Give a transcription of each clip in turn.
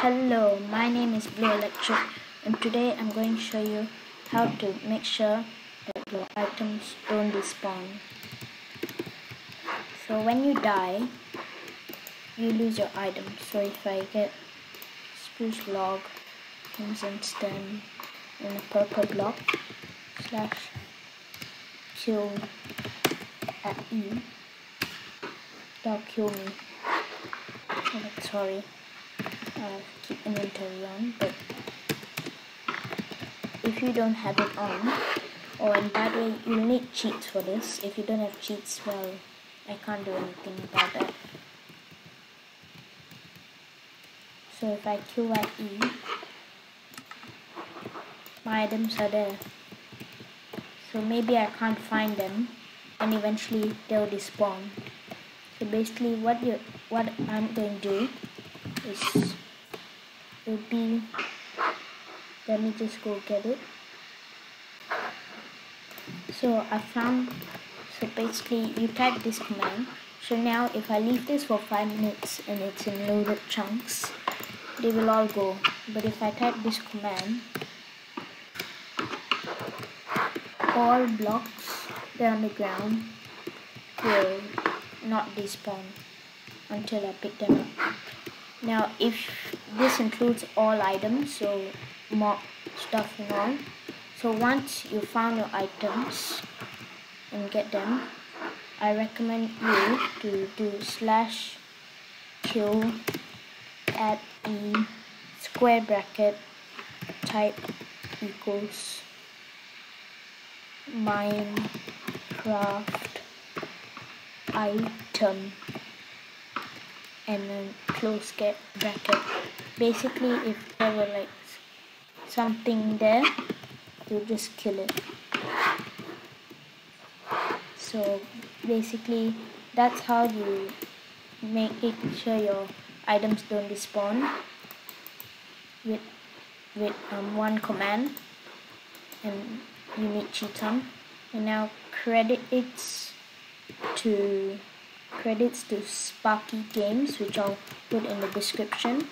Hello, my name is Blue Electric and today I'm going to show you how to make sure that your items don't despawn. So when you die, you lose your items. So if I get spruce log, stem, in a purpur block, slash kill at E, that'll kill me. Oh, sorry uh, keep inventory on but if you don't have it on or by the way you'll need cheats for this. If you don't have cheats well I can't do anything about that. So if I kill at E my items are there. So maybe I can't find them and eventually they'll despawn. So basically what you what I'm going to do is would be let me just go get it. So I found so basically you type this command. So now if I leave this for 5 minutes and it's in loaded chunks they will all go. But if I type this command all blocks that are on the ground will not despawn until I pick them up now if this includes all items so more stuff and all so once you found your items and get them I recommend you to do slash kill at e square bracket type equals minecraft item and then close get bracket. Basically if there were like something there you just kill it. So basically that's how you make it sure your items don't despawn with with um, one command and you need cheat on. And now credit it to credits to Sparkey Games, which I'll put in the description.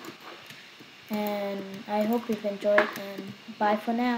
And I hope you've enjoyed, and bye for now.